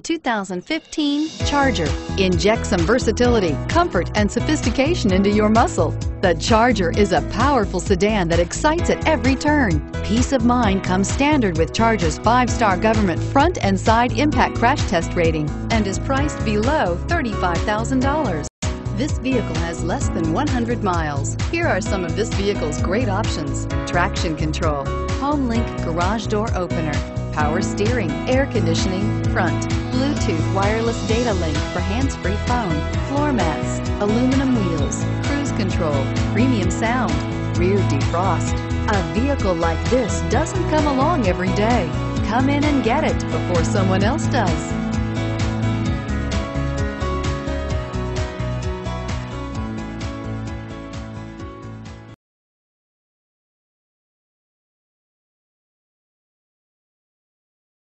2015 Charger. Inject some versatility, comfort, and sophistication into your muscle. The Charger is a powerful sedan that excites at every turn. Peace of mind comes standard with Charger's five-star government front and side impact crash test rating and is priced below $35,000. This vehicle has less than 100 miles. Here are some of this vehicle's great options. Traction control, home link garage door opener, power steering, air conditioning, front, Bluetooth wireless data link for hands-free phone, floor mats, aluminum wheels, cruise control, premium sound, rear defrost. A vehicle like this doesn't come along every day. Come in and get it before someone else does.